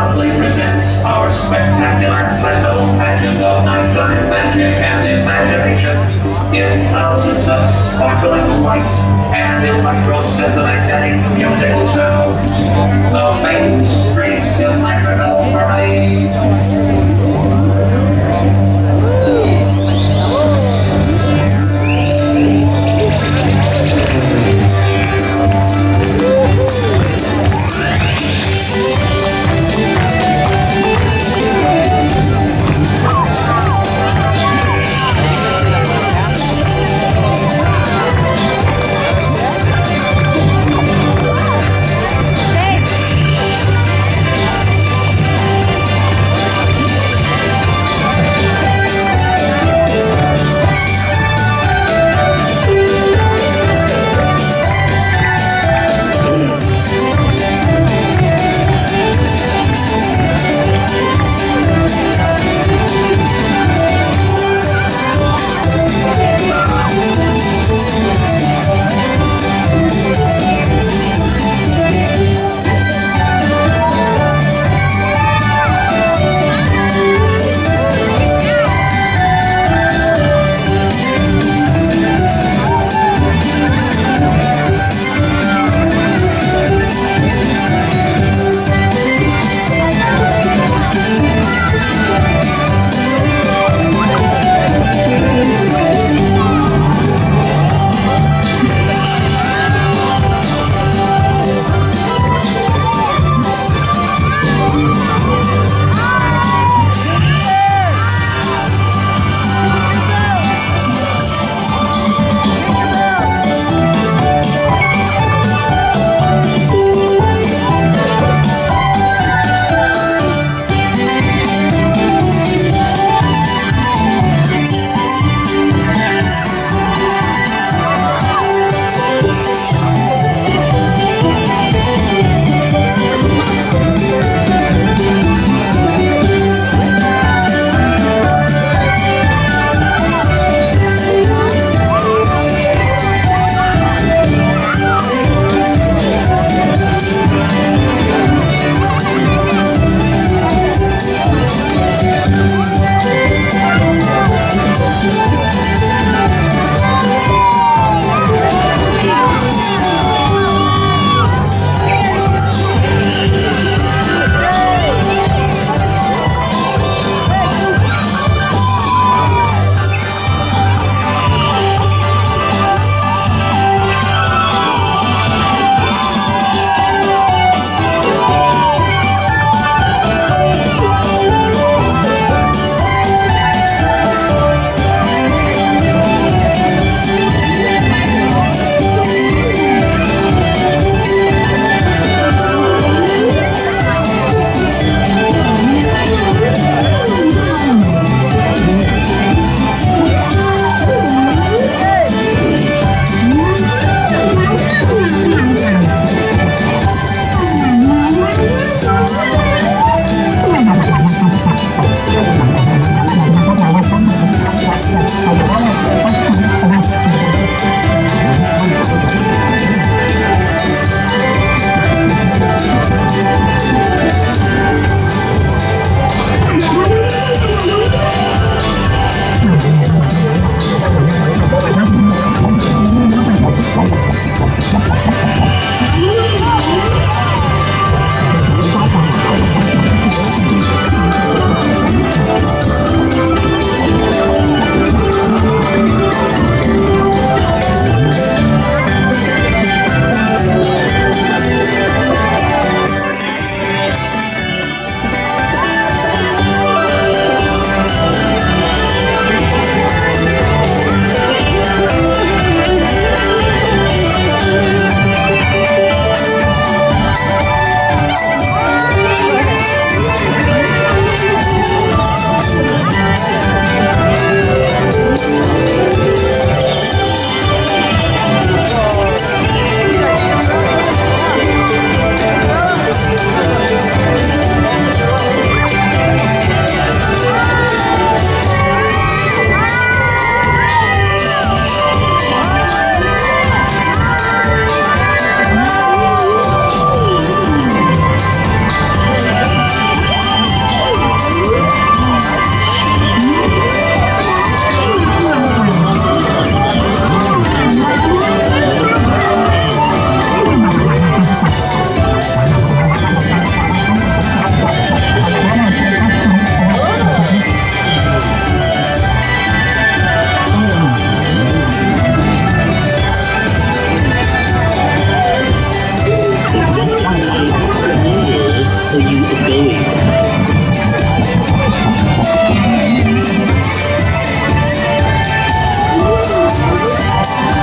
proudly presents our spectacular festival pageant of nighttime magic and imagination. In thousands of sparkling lights and electro-synthomagnetic musical sounds, the Main Street Electrical Parade.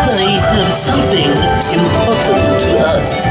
They have something important to us.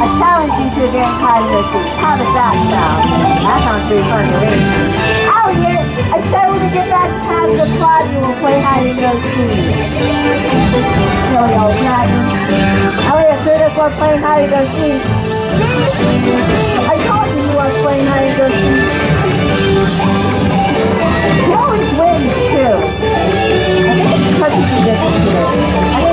I challenge you to a game and go seek. How does that sound? That sounds pretty fun to me you get back past the plot, you will play hide and go seek. No, no, it's not. I would have heard us while playing hide and go seek. I told you you were playing hide and go seek. He always wins, too. I think it's because he's a good